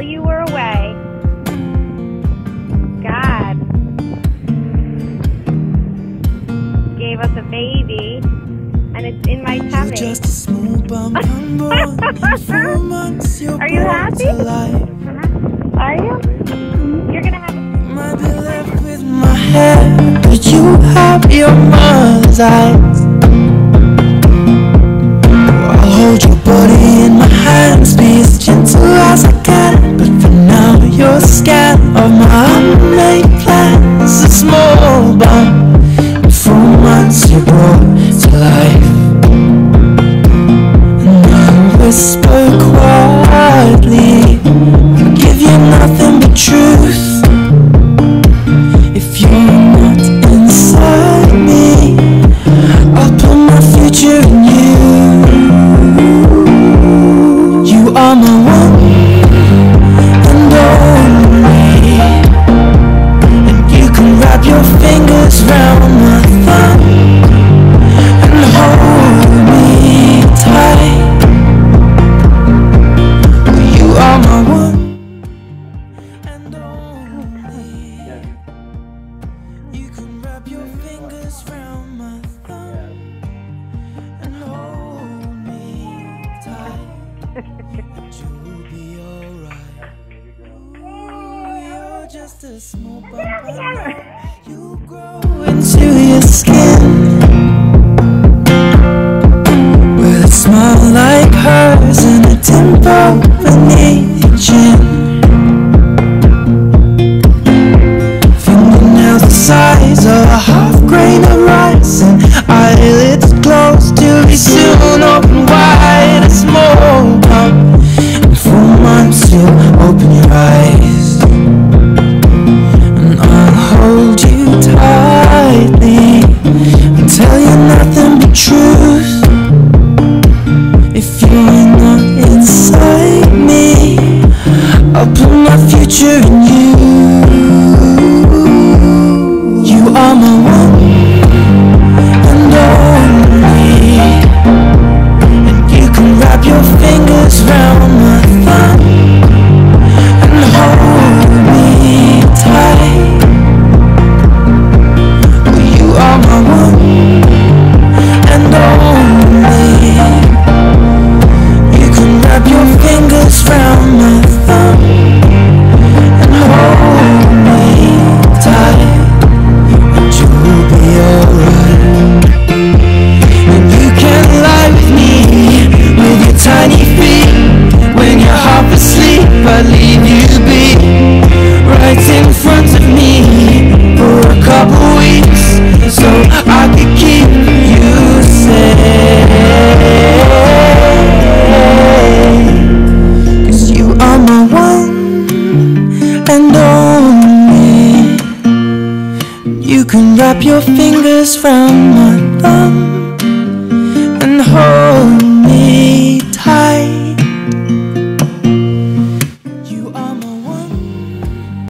while you were away. God gave us a baby, and it's in my tummy. Just a small four months, you're Are you happy? Are you? You're gonna have. Might be left with my head, but you have your mind's eyes. I'll hold your body in my hands. of my unmade plans. A small bomb, and for months you brought to life. And I whisper quiet. round just a small bump. You grow into your skin. tell you nothing but truth. friends You can wrap your fingers round my thumb and hold